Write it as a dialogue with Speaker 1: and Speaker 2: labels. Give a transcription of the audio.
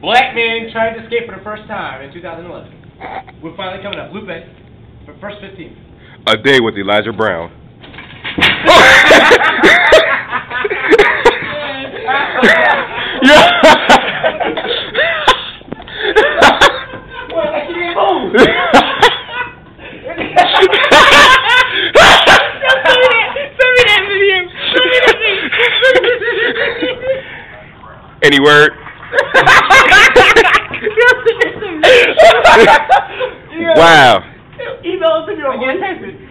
Speaker 1: Black man tried to escape for the first time in 2011. We're finally coming up. Lupe, for first 15.
Speaker 2: A day with Elijah Brown. Any word? Wow.
Speaker 1: Email it to me on